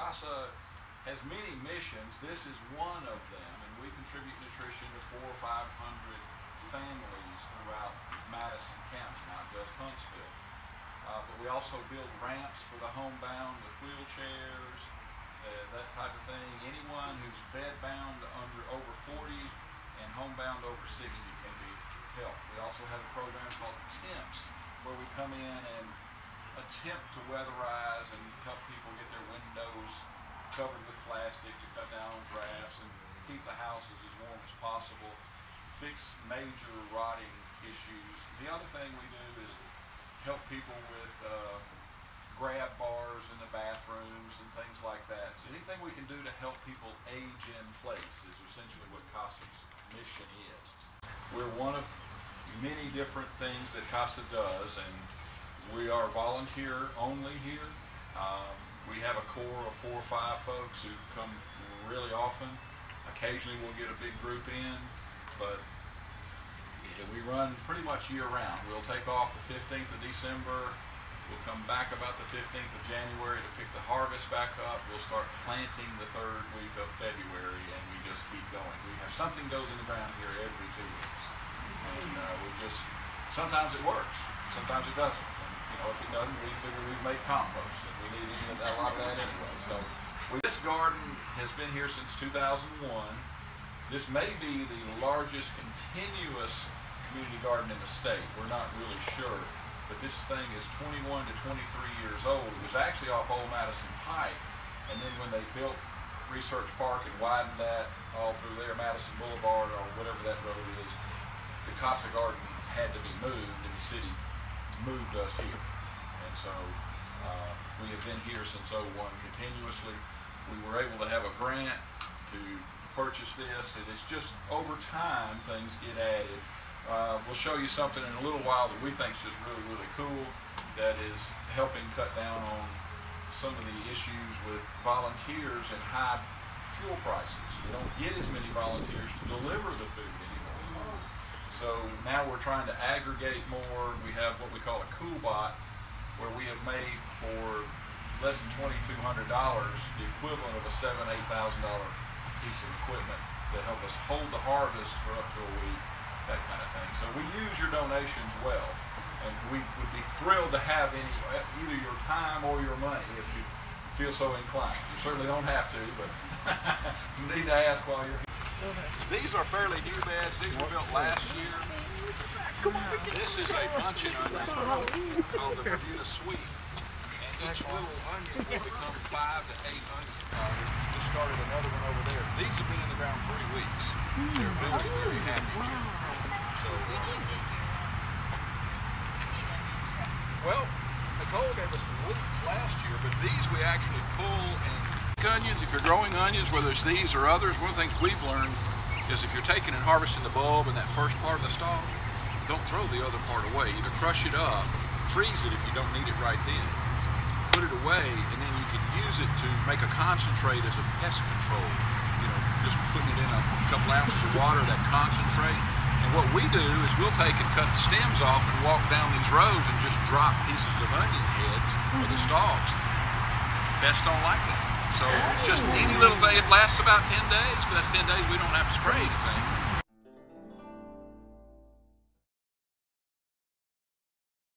CASA has many missions. This is one of them, and we contribute nutrition to four or five hundred families throughout Madison County, not just Huntsville. Uh, but we also build ramps for the homebound with wheelchairs, uh, that type of thing. Anyone who's bedbound under over 40 and homebound over 60 can be helped. We also have a program called Temps, where we come in and attempt to weatherize and help people get their windows covered with plastic to cut down on drafts and keep the houses as warm as possible, fix major rotting issues. The other thing we do is help people with uh, grab bars in the bathrooms and things like that. So anything we can do to help people age in place is essentially what CASA's mission is. We're one of many different things that CASA does, and we are volunteer only here. Um, we have a core of four or five folks who come really often. Occasionally we'll get a big group in, but we run pretty much year round. We'll take off the 15th of December. We'll come back about the 15th of January to pick the harvest back up. We'll start planting the third week of February, and we just keep going. We have something goes in the ground here every two weeks, and uh, we just sometimes it works, sometimes it doesn't. And, if it doesn't, we figure we've made compost, and we need that, a lot of that anyway. So we, this garden has been here since 2001. This may be the largest continuous community garden in the state. We're not really sure but this thing is 21 to 23 years old. It was actually off Old Madison Pike, and then when they built Research Park and widened that all through there, Madison Boulevard or whatever that road is, the Casa Garden had to be moved, and the city moved us here. And so uh, we have been here since 01 continuously. We were able to have a grant to purchase this, and it's just over time things get added uh, we'll show you something in a little while that we think is just really, really cool that is helping cut down on some of the issues with volunteers and high fuel prices. We don't get as many volunteers to deliver the food anymore. So now we're trying to aggregate more. We have what we call a CoolBot where we have made for less than $2,200 the equivalent of a seven, $8,000 piece of equipment to help us hold the harvest for up to a week that kind of thing. So we use your donations well, and we would be thrilled to have any, either your time or your money if you feel so inclined. You certainly don't have to, but you need to ask while you're here. These are fairly new beds. These were built last year. This is a bunching onion called the Bermuda Sweet. And each little onion will become five to eight onions. Uh, we just started another one over there. These have been in the ground three weeks. They're very, very happy here. Well, Nicole gave us some leeks last year, but these we actually pull and onions. If you're growing onions, whether it's these or others, one of the things we've learned is if you're taking and harvesting the bulb and that first part of the stalk, don't throw the other part away. Either crush it up, freeze it if you don't need it right then, put it away, and then you can use it to make a concentrate as a pest control. You know, just putting it in a couple ounces of water, that concentrate, and what we do is we'll take and cut the stems off and walk down these rows and just drop pieces of onion heads or the mm-hmm. stalks. Pests don't like that. So it's just any little thing. It lasts about 10 days, but that's 10 days we don't have to spray anything.